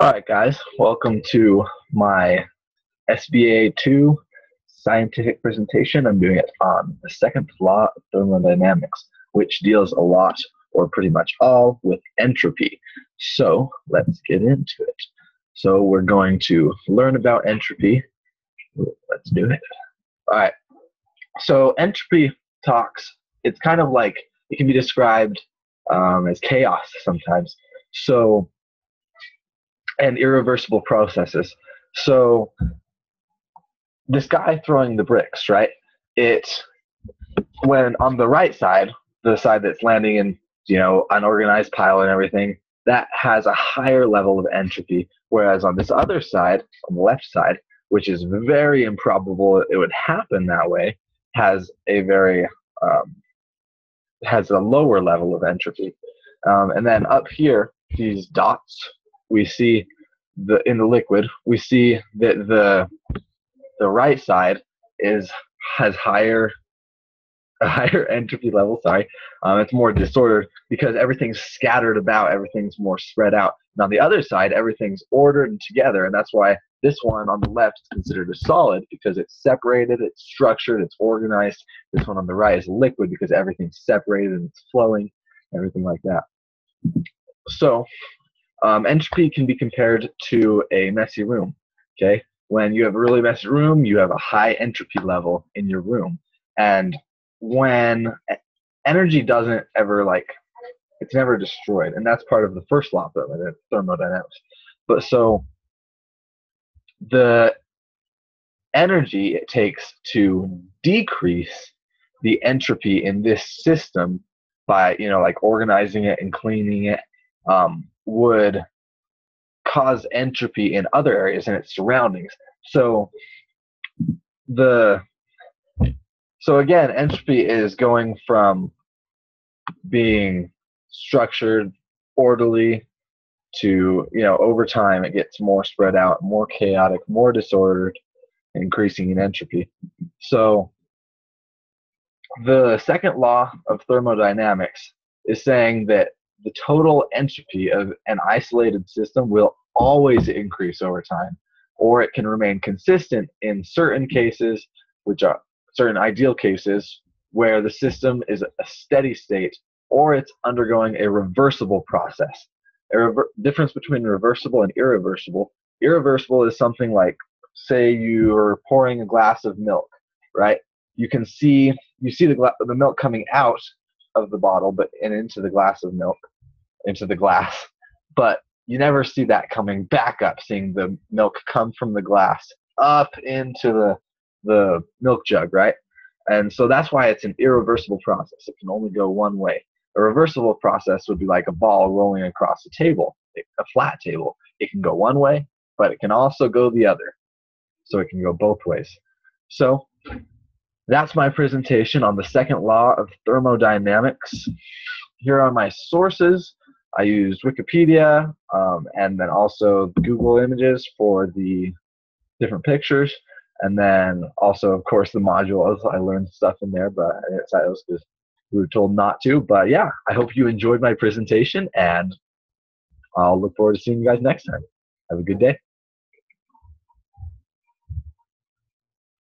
All right, guys, welcome to my SBA 2 scientific presentation. I'm doing it on the second law of thermodynamics, which deals a lot, or pretty much all, with entropy. So let's get into it. So we're going to learn about entropy. Let's do it. All right. So entropy talks, it's kind of like, it can be described um, as chaos sometimes. So and irreversible processes. So this guy throwing the bricks, right? It when on the right side, the side that's landing in you know unorganized pile and everything, that has a higher level of entropy. Whereas on this other side, on the left side, which is very improbable it would happen that way, has a very um, has a lower level of entropy. Um, and then up here, these dots we see the in the liquid, we see that the the right side is has higher a higher entropy level. Sorry, um, it's more disordered because everything's scattered about, everything's more spread out. And on the other side, everything's ordered and together, and that's why this one on the left is considered a solid because it's separated, it's structured, it's organized. This one on the right is liquid because everything's separated and it's flowing, everything like that. So um, entropy can be compared to a messy room. Okay, when you have a really messy room, you have a high entropy level in your room, and when energy doesn't ever like, it's never destroyed, and that's part of the first law of thermodynamics. But so the energy it takes to decrease the entropy in this system by you know like organizing it and cleaning it um, would cause entropy in other areas in its surroundings. So the so again, entropy is going from being structured, orderly, to you know over time it gets more spread out, more chaotic, more disordered, increasing in entropy. So the second law of thermodynamics is saying that the total entropy of an isolated system will always increase over time, or it can remain consistent in certain cases, which are certain ideal cases, where the system is a steady state or it's undergoing a reversible process. A rever- difference between reversible and irreversible. Irreversible is something like, say, you're pouring a glass of milk, right? You can see you see the gla- the milk coming out of the bottle, but and into the glass of milk, into the glass. But you never see that coming back up, seeing the milk come from the glass up into the the milk jug, right? And so that's why it's an irreversible process. It can only go one way. A reversible process would be like a ball rolling across a table, a flat table. It can go one way, but it can also go the other. So it can go both ways. So that's my presentation on the second law of thermodynamics. Here are my sources. I used Wikipedia um, and then also Google Images for the different pictures. And then also, of course, the modules. I learned stuff in there, but it's because we were told not to. But yeah, I hope you enjoyed my presentation, and I'll look forward to seeing you guys next time. Have a good day.